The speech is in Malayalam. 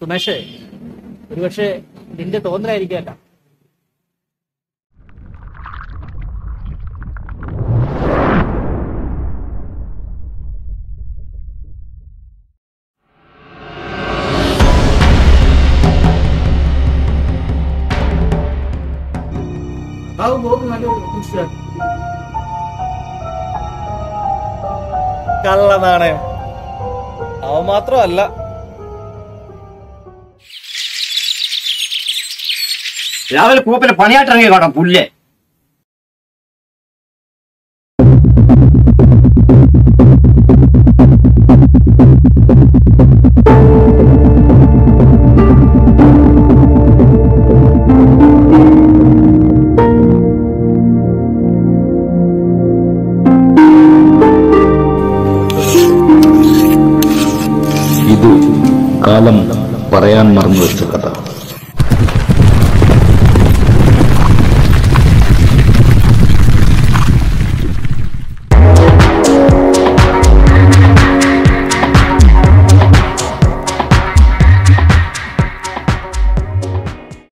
സുമേഷേ ഒരുപക്ഷെ നിന്റെ തോന്നലായിരിക്കല്ല കള്ള നാണയം അവ മാത്രമല്ല രാവിലെ കൂപ്പിലെ പണിയായിട്ടിറങ്ങി കേട്ടോ പുല്ല് ഇത് കാലം പറയാൻ മറന്നു വെച്ച കഥ